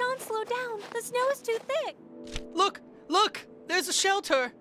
Sean, slow down. The snow is too thick. Look! Look! There's a shelter!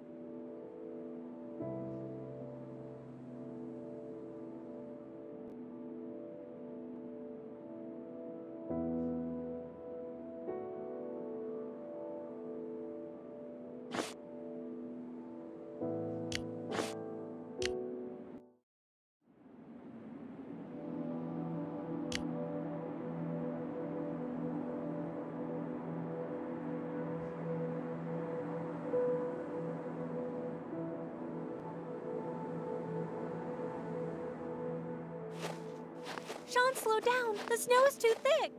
Slow down. The snow is too thick.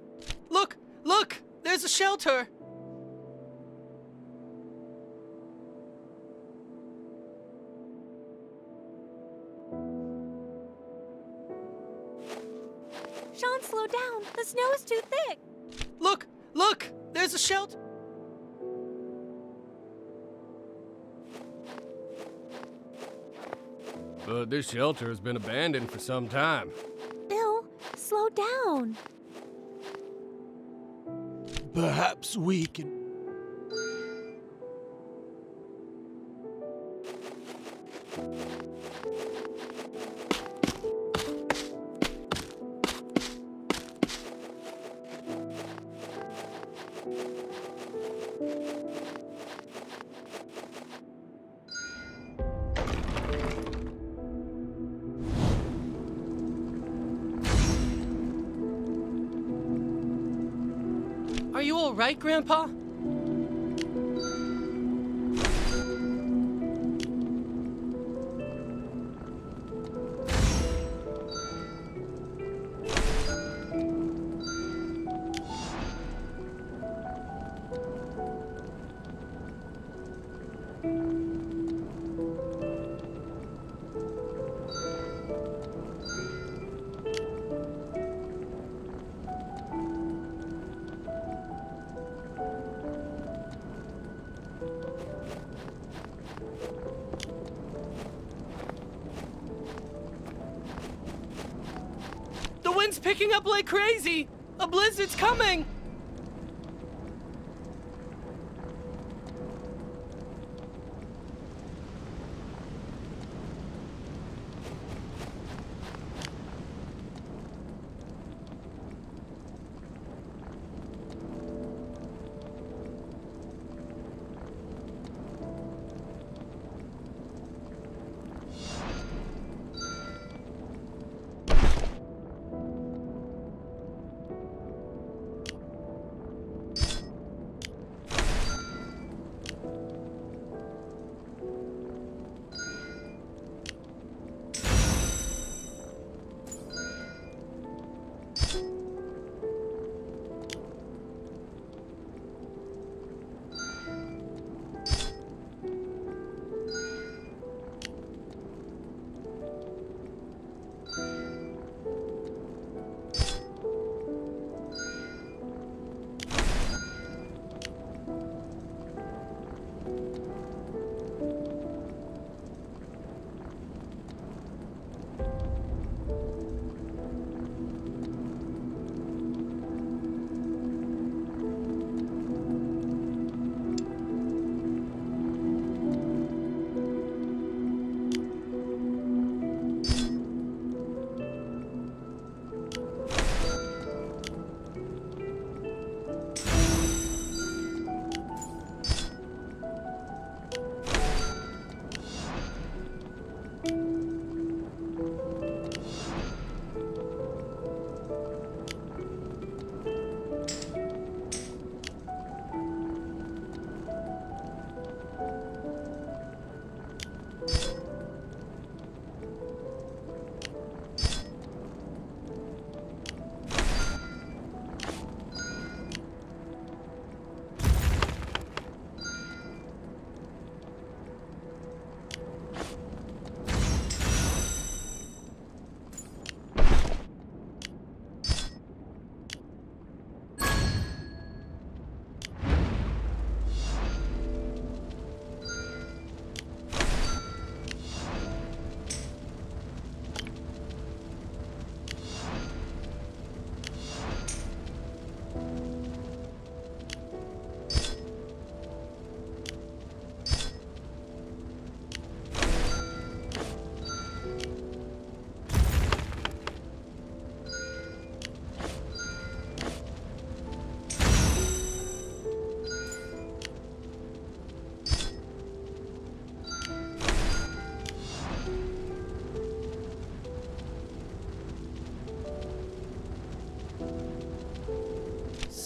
Look! Look! There's a shelter! Sean, slow down. The snow is too thick. Look! Look! There's a shelter! But this shelter has been abandoned for some time. Down. Perhaps we can. Are you alright, Grandpa? Wind's picking up like crazy! A blizzard's coming!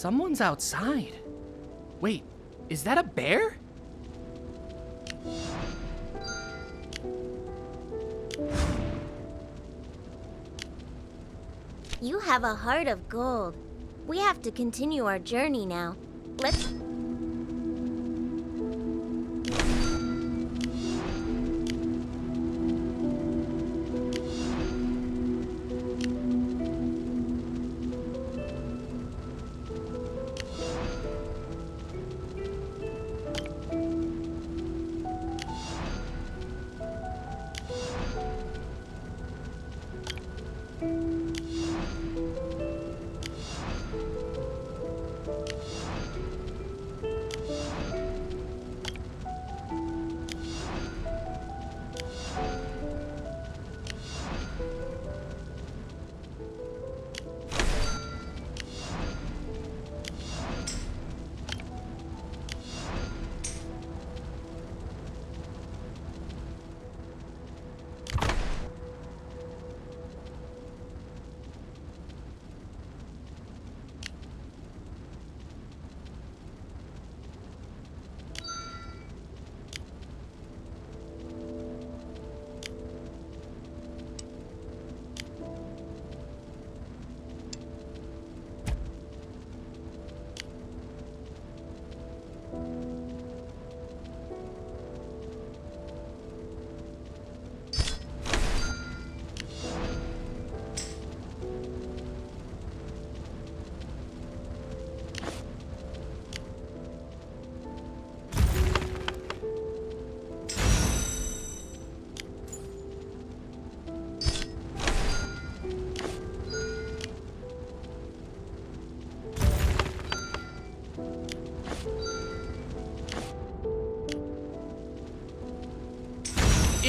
Someone's outside. Wait, is that a bear? You have a heart of gold. We have to continue our journey now. Let's.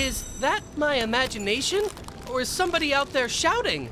Is that my imagination? Or is somebody out there shouting?